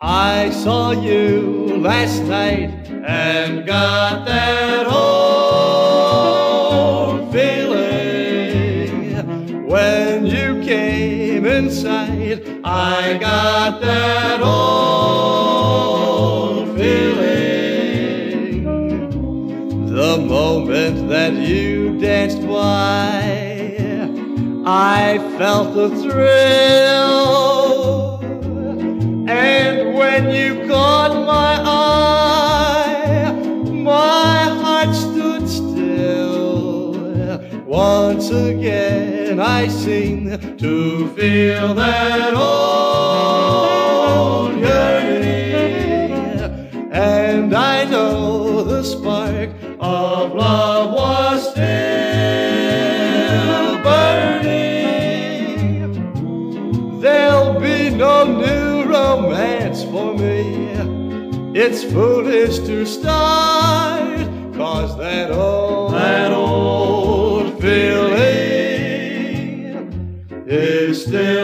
I saw you last night and got that old feeling when you came inside. I got that old feeling the moment that you danced by. I felt the thrill. And when you caught my eye, my heart stood still. Once again, I seem to feel that old yearning. And I know the spark of love romance for me. It's foolish to start, cause that old, that old feeling is still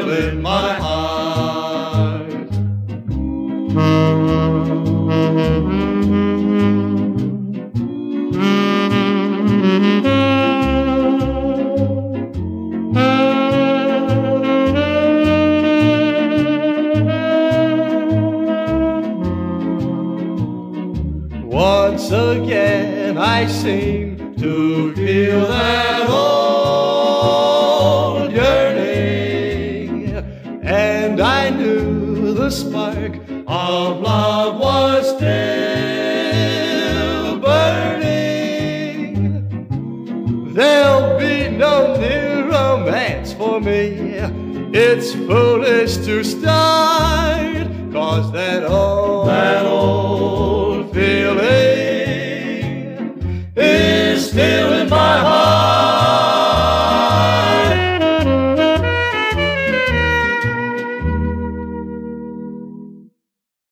Once again, I seem to feel that old yearning, and I knew the spark of love was still burning. There'll be no new romance for me. It's foolish to start,